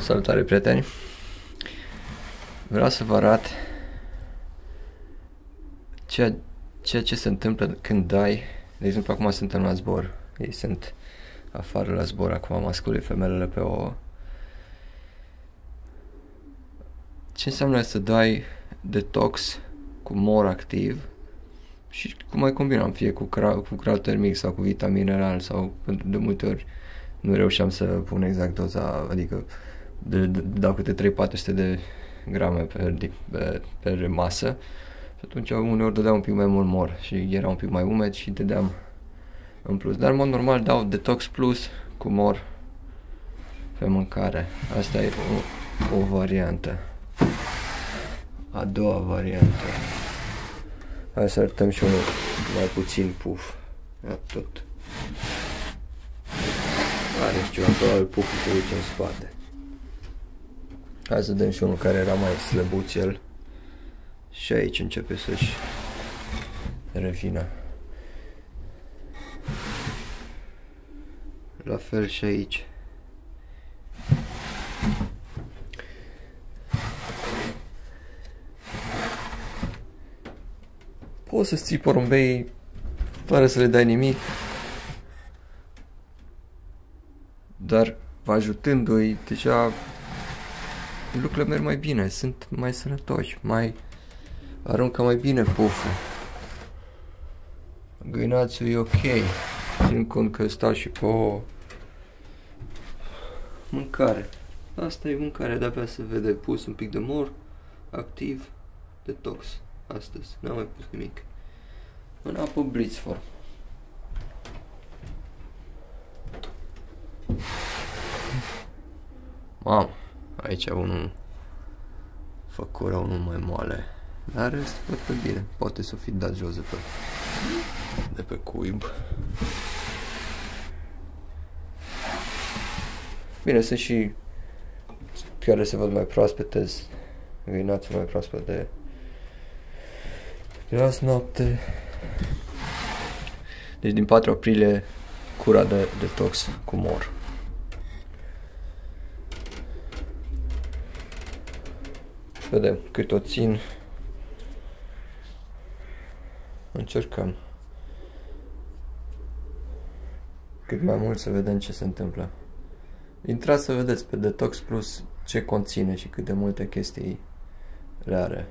Salutare prieteni! Vreau să vă arăt ceea, ceea ce se întâmplă când dai, de exemplu acum suntem la zbor, ei sunt afară la zbor, acum masculii, femelele pe o ce înseamnă să dai detox cu mor activ și cum mai combinam, fie cu, cra- cu cral termic sau cu vitamin sau de multe ori nu reușeam să pun exact doza, adică de, de, dau câte 3-400 de grame pe, pe, pe masă și atunci uneori dădeam un pic mai mult mor și era un pic mai umed și dădeam în plus. Dar în mod normal dau detox plus cu mor pe mâncare. Asta e o, o variantă. A doua variantă. Hai să arătăm și unul mai puțin puf. Ia tot. Are și ceva, probabil puful se duce în spate. Hai să dăm și unul care era mai slăbuț el. Și aici începe să-și revină. La fel și aici. Poți să-ți ții porumbei fără să le dai nimic, dar ajutându-i deja lucrurile merg mai bine, sunt mai sănătoși, mai aruncă mai bine puful. Găinațul e ok, țin cont că stau și pe o mâncare. Asta e mâncarea, de-abia se vede pus un pic de mor, activ, detox, astăzi, n-am mai pus nimic. În apă Blitzform. Mamă, aici unul făcură unul mai moale. Dar rest foarte bine. Poate să fi dat jos de pe, de pe cuib. Bine, sunt și care se văd mai proaspete, găinațul mai proaspăt de, de azi noapte. Deci din 4 aprilie cura de detox cu mor. Vedem cât o țin. Încercăm. Cât mai mult să vedem ce se întâmplă. Intrați să vedeți pe Detox Plus ce conține și cât de multe chestii le are.